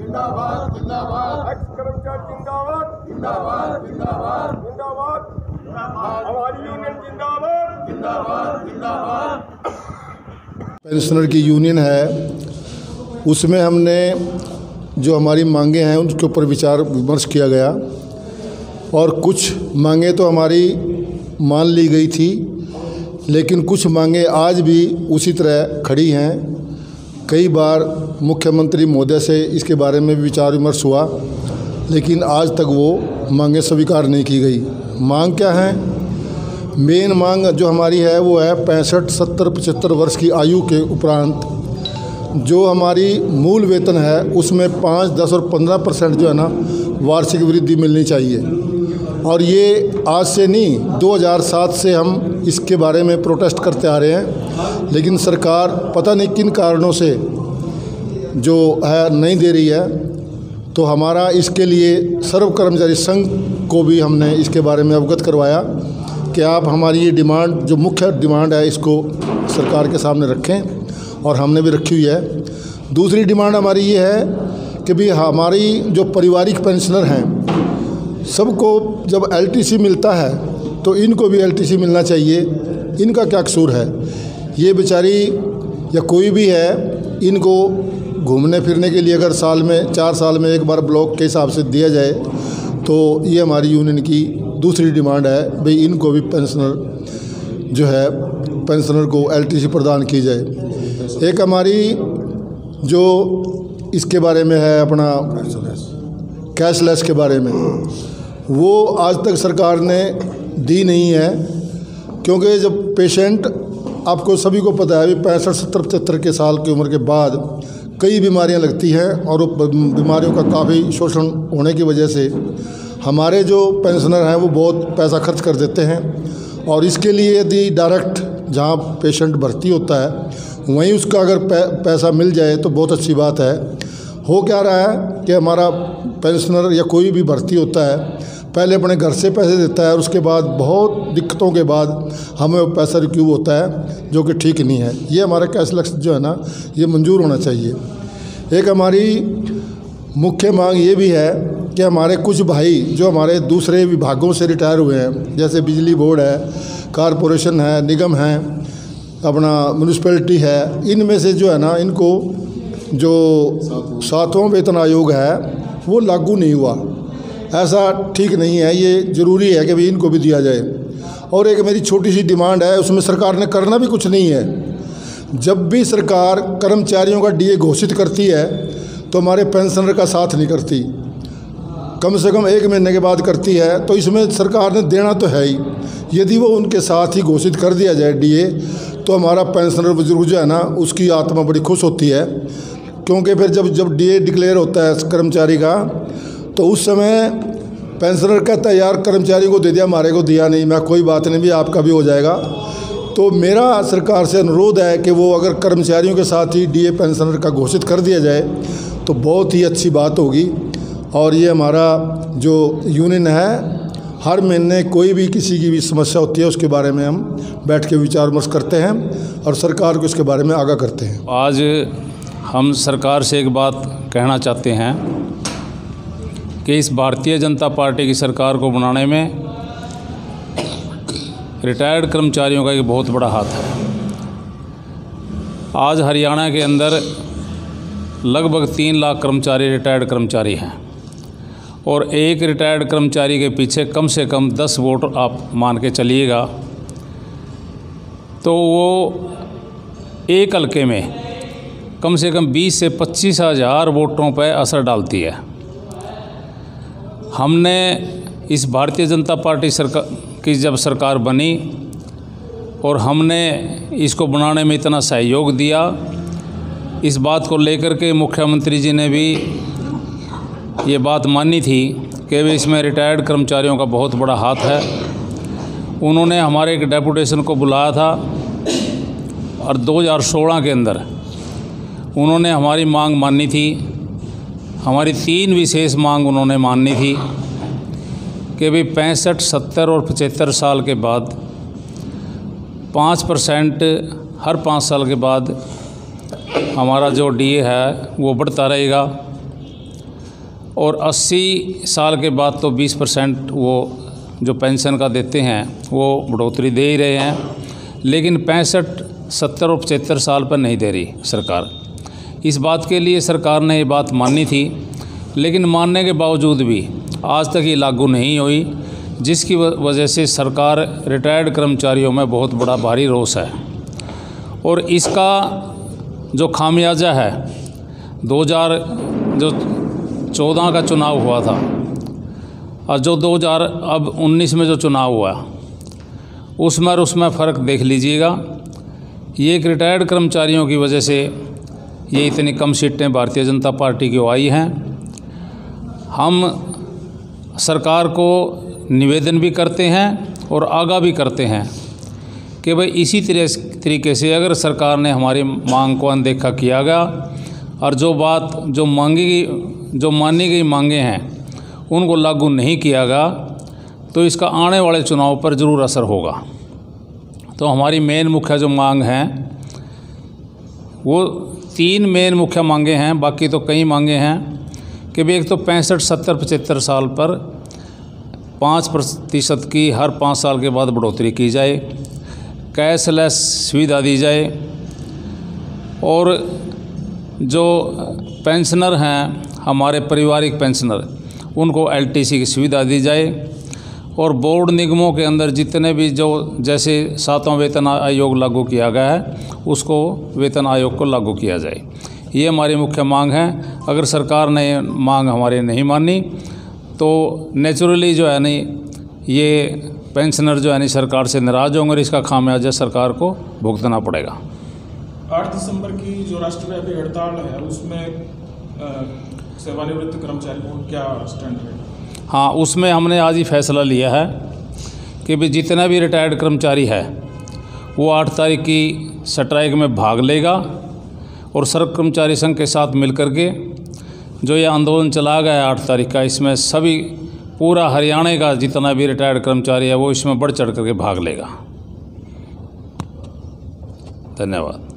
जिंदाबाद जिंदाबाद। एक्स कर्मचारी जिंदाबाद जिंदाबाद। जिंदाबाद। जिंदाबाद। हमारी यूनियन जिंदाबाद। जिंदाबाद जिंदाबाद। पेंशनर की यूनियन है। उसमें हमने जो हमारी मांगे हैं उनके ऊपर विचार विमर्श किया गया। और कुछ मांगे तो हमारी मान ली गई थी लेकिन कुछ मांगे आज भी उसी तरह खड़ी हैं। कई बार मुख्यमंत्री महोदय से इसके बारे में विचार विमर्श हुआ, लेकिन आज तक वो मांगे स्वीकार नहीं की गई। मांग क्या है? मेन मांग जो हमारी है, वो है पैंसठ, सत्तर, पचहत्तर वर्ष की आयु के उपरांत। जो हमारी मूल वेतन है, उसमें पाँच, दस और पंद्रह परसेंट जो है ना, वार्षिक वृद्धि मिलनी चाहिए। और ये आज से नहीं 2007 से हम इसके बारे में प्रोटेस्ट करते आ रहे हैं। लेकिन सरकार पता नहीं किन कारणों से जो है नहीं दे रही है। तो हमारा इसके लिए सर्व कर्मचारी संघ को भी हमने इसके बारे में अवगत करवाया कि आप हमारी ये डिमांड, जो मुख्य डिमांड है, इसको सरकार के सामने रखें और हमने भी रखी हुई है। दूसरी डिमांड हमारी ये है कि भी हमारी जो पारिवारिक पेंशनर हैं सबको जब एलटीसी मिलता है तो इनको भी एलटीसी मिलना चाहिए। इनका क्या कसूर है? ये बेचारी या कोई भी है इनको घूमने फिरने के लिए अगर साल में चार साल में एक बार ब्लॉक के हिसाब से दिया जाए तो ये हमारी यूनियन की दूसरी डिमांड है भाई इनको भी पेंशनर जो है पेंशनर को एलटीसी प्रदान की जाए। एक हमारी जो इसके बारे में है अपना कैशलेस के बारे में वो आज तक सरकार ने दी नहीं है, क्योंकि जब पेशेंट आपको सभी को पता है, अभी पैंसठ, सत्तर, पचहत्तर के साल की उम्र के बाद कई बीमारियाँ लगती हैं और बीमारियों का काफ़ी शोषण होने की वजह से हमारे जो पेंशनर हैं वो बहुत पैसा खर्च कर देते हैं और इसके लिए यदि डायरेक्ट जहाँ पेशेंट भर्ती होता है, वहीं उसका अगर पैसा मिल जाए तो बहुत अच्छी बात है। हो क्या रहा है कि हमारा पेंशनर या कोई भी भर्ती होता है पहले अपने घर से पैसे देता है और उसके बाद बहुत दिक्कतों के बाद हमें वो पैसा रिक्यूब होता है, जो कि ठीक नहीं है। ये हमारा कैशलेस जो है ना, ये मंजूर होना चाहिए। एक हमारी मुख्य मांग ये भी है कि हमारे कुछ भाई जो हमारे दूसरे विभागों से रिटायर हुए हैं, जैसे बिजली बोर्ड है कारपोरेशन है, निगम है, अपना म्यूनसिपैलिटी है, इनमें से जो है ना, इनको जो सातवां वेतन आयोग है, वो लागू नहीं हुआ। ऐसा ठीक नहीं है, ये ज़रूरी है कि भाई इनको भी दिया जाए। और एक मेरी छोटी सी डिमांड है, उसमें सरकार ने करना भी कुछ नहीं है। जब भी सरकार कर्मचारियों का डीए घोषित करती है तो हमारे पेंशनर का साथ नहीं करती। कम से कम एक महीने के बाद करती है तो इसमें सरकार ने देना तो है ही। यदि वो उनके साथ ही घोषित कर दिया जाए डीए तो हमारा पेंशनर बुज़ुर्ग जो है ना, उसकी आत्मा बड़ी खुश होती है। क्योंकि फिर जब जब डीए डिक्लेयर होता है कर्मचारी का तो उस समय पेंशनर कहता है यार कर्मचारी को दे दिया हमारे को दिया नहीं। मैं कोई बात नहीं भी आपका भी हो जाएगा। तो मेरा सरकार से अनुरोध है कि वो अगर कर्मचारियों के साथ ही डीए पेंशनर का घोषित कर दिया जाए तो बहुत ही अच्छी बात होगी। और ये हमारा जो यूनियन है, हर महीने कोई भी किसी की भी समस्या होती है, उसके बारे में हम बैठ के विचार विमर्श करते हैं और सरकार को इसके बारे में आगाह करते हैं। आज हम सरकार से एक बात कहना चाहते हैं। कि इस भारतीय जनता पार्टी की सरकार को बनाने में रिटायर्ड कर्मचारियों का एक बहुत बड़ा हाथ है। आज हरियाणा के अंदर लगभग तीन लाख कर्मचारी रिटायर्ड कर्मचारी हैं और एक रिटायर्ड कर्मचारी के पीछे कम से कम दस वोट आप मान के चलिएगा। तो वो एक हल्के में कम से कम बीस से पच्चीस हज़ार वोटों पर असर डालती है। हमने इस भारतीय जनता पार्टी सरकार की जब सरकार बनी और हमने इसको बनाने में इतना सहयोग दिया, इस बात को लेकर के मुख्यमंत्री जी ने भी ये बात मानी थी कि वे इसमें रिटायर्ड कर्मचारियों का बहुत बड़ा हाथ है। उन्होंने हमारे एक डेपुटेशन को बुलाया था और 2016 के अंदर उन्होंने हमारी मांग मानी थी हमारी तीन विशेष मांग उन्होंने माननी थी कि भाई पैंसठ, सत्तर और पचहत्तर साल के बाद, पाँच परसेंट हर पाँच साल के बाद हमारा जो डीए है, वो बढ़ता रहेगा और 80 साल के बाद तो 20 परसेंट वो जो पेंशन का देते हैं, वो बढ़ोतरी दे ही रहे हैं। लेकिन पैंसठ, सत्तर और पचहत्तर साल पर नहीं दे रही सरकार। इस बात के लिए सरकार ने ये बात मानी थी, लेकिन मानने के बावजूद भी आज तक ये लागू नहीं हुई, जिसकी वजह से सरकार रिटायर्ड कर्मचारियों में बहुत बड़ा भारी रोष है। और इसका जो खामियाजा है 2000 जो चौदह का चुनाव हुआ था, और जो 2000 अब 19 में जो चुनाव हुआ, उसमें और उसमें फ़र्क देख लीजिएगा। ये एक रिटायर्ड कर्मचारियों की वजह से ये इतनी कम सीटें भारतीय जनता पार्टी की आई हैं। हम सरकार को निवेदन भी करते हैं और आगाह भी करते हैं कि भाई इसी तरह तरीके से अगर सरकार ने हमारी मांग को अनदेखा किया गया और जो बात जो मांगी गई जो मानी गई मांगे हैं, उनको लागू नहीं किया गया तो इसका आने वाले चुनाव पर ज़रूर असर होगा। तो हमारी मेन मुख्य जो मांग हैं, वो तीन मेन मुख्य मांगे हैं, बाकी तो कई मांगे हैं कि भाई एक तो पैंसठ, सत्तर, पचहत्तर साल पर पाँच प्रतिशत की हर पाँच साल के बाद बढ़ोतरी की जाए, कैशलेस सुविधा दी जाए, और जो पेंशनर हैं, हमारे पारिवारिक पेंशनर, उनको एलटीसी की सुविधा दी जाए और बोर्ड निगमों के अंदर जितने भी जो जैसे सातवां वेतन आयोग लागू किया गया है, उसको वेतन आयोग को लागू किया जाए। ये हमारी मुख्य मांग है। अगर सरकार ने मांग हमारी नहीं मानी तो नेचुरली जो है नहीं, ये पेंशनर जो है नहीं, सरकार से नाराज़ होंगे और इसका खामियाजा सरकार को भुगतना पड़ेगा। आठ दिसंबर की जो राष्ट्रव्यापी हड़ताल है, उसमें सेवानिवृत्त कर्मचारियों क्या स्टैंड है? हाँ उसमें हमने आज ही फैसला लिया है कि भी जितना भी रिटायर्ड कर्मचारी है, वो आठ तारीख की स्ट्राइक में भाग लेगा और सर्व कर्मचारी संघ के साथ मिलकर के जो ये आंदोलन चला गया है आठ तारीख का, इसमें सभी पूरा हरियाणा का जितना भी रिटायर्ड कर्मचारी है, वो इसमें बढ़ चढ़ करके भाग लेगा। धन्यवाद।